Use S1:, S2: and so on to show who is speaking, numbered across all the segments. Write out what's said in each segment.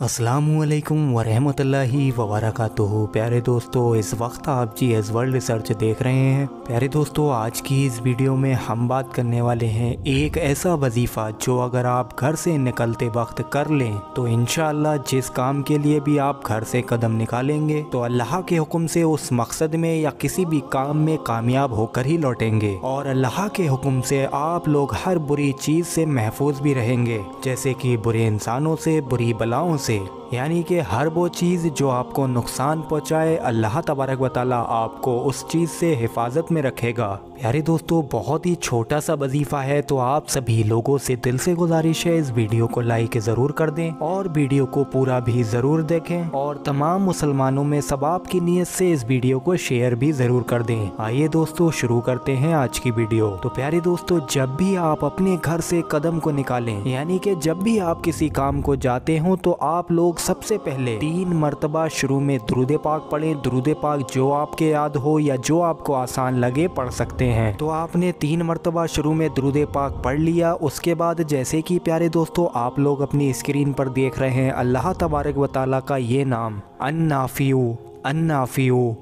S1: असलकम वरहमतुल्लाहि वबरकातुहू। प्यारे दोस्तों, इस वक्त आप जी एस वर्ल्ड रिसर्च देख रहे हैं। प्यारे दोस्तों, आज की इस वीडियो में हम बात करने वाले हैं एक ऐसा वजीफ़ा जो अगर आप घर से निकलते वक्त कर लें तो इन जिस काम के लिए भी आप घर से कदम निकालेंगे तो अल्लाह के हुक्म से उस मकसद में या किसी भी काम में कामयाब होकर ही लौटेंगे। और अल्लाह के हुक्म से आप लोग हर बुरी चीज़ से महफूज भी रहेंगे, जैसे कि बुरे इंसानों से, बुरी बलाओं से से यानी कि हर वो चीज़ जो आपको नुकसान पहुँचाए, अल्लाह तबारक वाली आपको उस चीज़ से हिफाजत में रखेगा। प्यारे दोस्तों, बहुत ही छोटा सा वजीफ़ा है तो आप सभी लोगों से दिल से गुजारिश है, इस वीडियो को लाइक ज़रूर कर दें और वीडियो को पूरा भी ज़रूर देखें और तमाम मुसलमानों में सबाब की नीयत से इस वीडियो को शेयर भी ज़रूर कर दें। आइए दोस्तों, शुरू करते हैं आज की वीडियो। तो प्यारे दोस्तों, जब भी आप अपने घर से कदम को निकालें, यानी कि जब भी आप किसी काम को जाते हो तो आप लोग सबसे पहले तीन मरतबा शुरू में द्रुद पाक पढ़ें। द्रुद पाक जो आपके याद हो या जो आपको आसान लगे, पढ़ सकते हैं। तो आपने तीन मरतबा शुरू में द्रुद पाक पढ़ लिया। उसके बाद जैसे कि प्यारे दोस्तों, आप लोग अपनी स्क्रीन पर देख रहे हैं अल्लाह तबारक वाली का ये नाम, अन्नाफियू अन्नाफियू।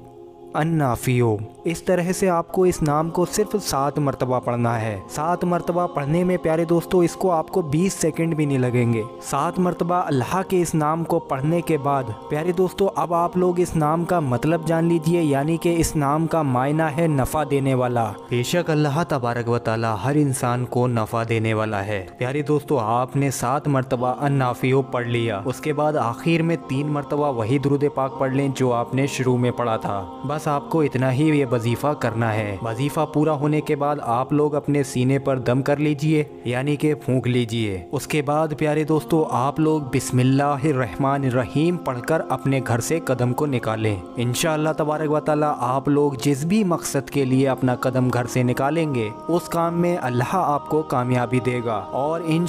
S1: अन्नाफियो। इस तरह से आपको इस नाम को सिर्फ़ सात मरतबा पढ़ना है। सात मरतबा पढ़ने में प्यारे दोस्तों, इसको आपको 20 सेकंड भी नहीं लगेंगे। सात मरतबा अल्लाह के इस नाम को पढ़ने के बाद, प्यारे दोस्तों, अब आप लोग इस नाम का मतलब जान लीजिए, यानी कि इस नाम का मायना है नफ़ा देने वाला। बेशक अल्लाह तबारक वाली हर इंसान को नफ़ा देने वाला है। प्यारे दोस्तों, आपने सात मरतबा अन्नाफियो पढ़ लिया। उसके बाद आखिर में तीन मरतबा वही द्रुद पाक पढ़ लें जो आपने शुरू में पढ़ा था। बस आपको इतना ही ये वजीफ़ा करना है। वजीफ़ा पूरा होने के बाद आप लोग अपने सीने पर दम कर लीजिए, यानी कि फूंक लीजिए। उसके बाद, प्यारे दोस्तों, आप लोग बिस्मिल्लाहमान रहीम पढ़कर अपने घर से कदम को निकालें। इन तबारक वाली आप लोग जिस भी मकसद के लिए अपना कदम घर से निकालेंगे, उस काम में अल्लाह आपको कामयाबी देगा। और इन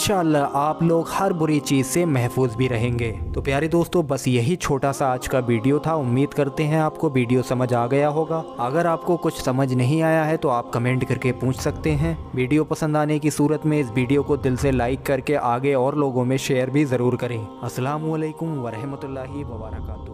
S1: आप लोग हर बुरी चीज़ से महफूज भी रहेंगे। तो प्यारे दोस्तों, बस यही छोटा सा आज का वीडियो था। उम्मीद करते हैं आपको वीडियो समझ आ गया होगा। अगर आपको कुछ समझ नहीं आया है तो आप कमेंट करके पूछ सकते हैं। वीडियो पसंद आने की सूरत में इस वीडियो को दिल से लाइक करके आगे और लोगों में शेयर भी ज़रूर करें। असलकम वरहमल वर्का